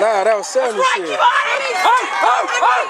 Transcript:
Nah, that was 70 shit.